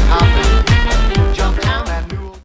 not